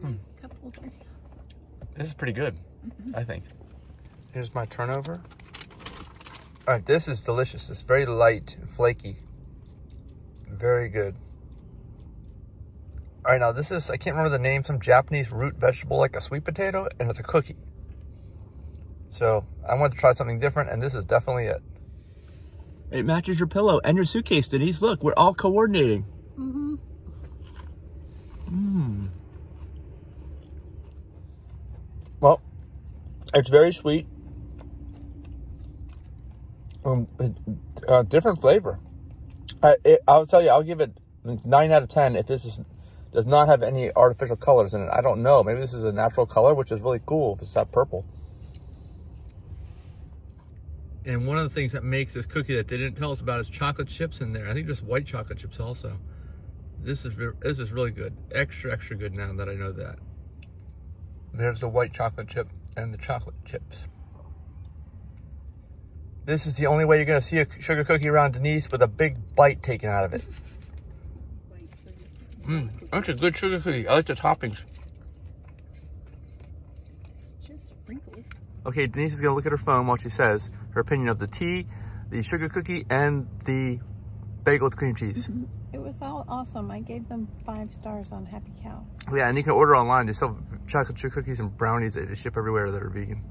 Hmm. This is pretty good, mm -hmm. I think. Here's my turnover. All right, this is delicious. It's very light and flaky. Very good. All right, now this is, I can't remember the name, some Japanese root vegetable like a sweet potato, and it's a cookie. So I wanted to try something different, and this is definitely it. It matches your pillow and your suitcase, Denise. Look, we're all coordinating. Mm -hmm. It's very sweet. Um, uh, different flavor. I, it, I'll tell you, I'll give it nine out of ten if this is does not have any artificial colors in it. I don't know. Maybe this is a natural color, which is really cool if it's that purple. And one of the things that makes this cookie that they didn't tell us about is chocolate chips in there. I think there's white chocolate chips also. This is this is really good. Extra extra good now that I know that. There's the white chocolate chip and the chocolate chips. This is the only way you're going to see a sugar cookie around Denise with a big bite taken out of it. Mmm, that's a good sugar cookie. I like the toppings. Just sprinkles. Okay, Denise is going to look at her phone while she says her opinion of the tea, the sugar cookie, and the bagel with cream cheese. Mm-hmm. It was all awesome. I gave them five stars on Happy Cow. Yeah, and you can order online. They sell chocolate chip cookies and brownies that they ship everywhere that are vegan.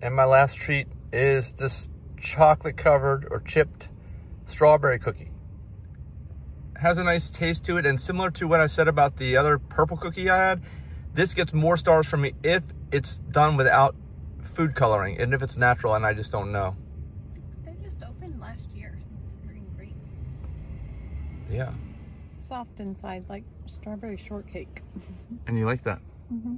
And my last treat is this chocolate covered or chipped strawberry cookie. Has a nice taste to it, and similar to what I said about the other purple cookie I had, this gets more stars from me if it's done without food coloring and if it's natural, and I just don't know. They just opened last year. Green great. Yeah. Soft inside, like strawberry shortcake. And you like that? Mm-hmm.